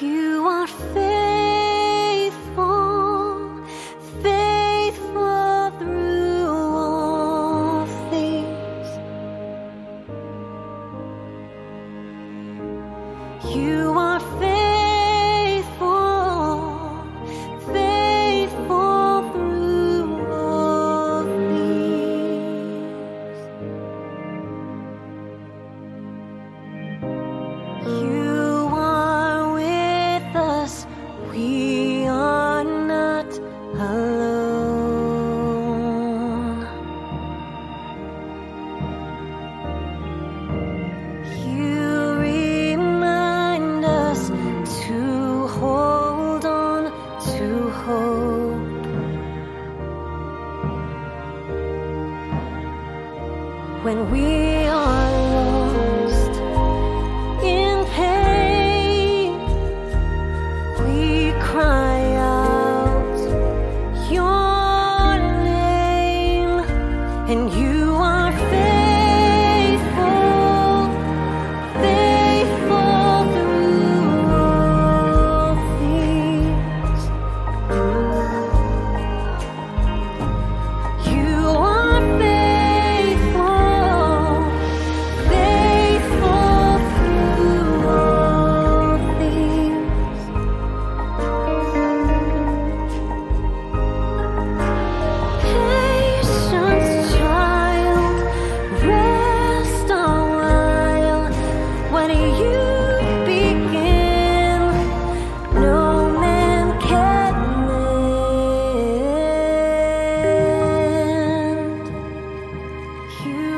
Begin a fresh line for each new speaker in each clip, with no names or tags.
You are fair. when we are lost in pain. We cry out your name and you you.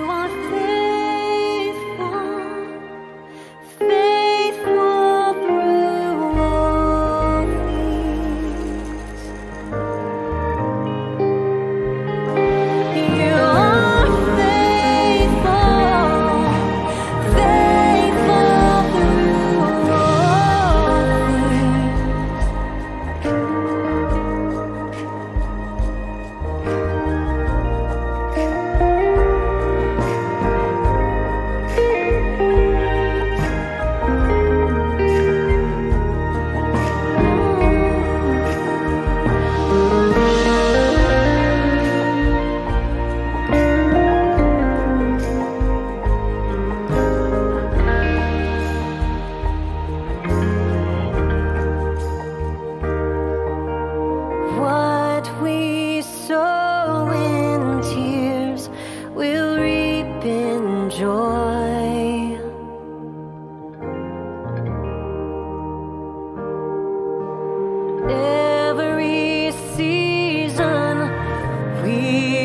me.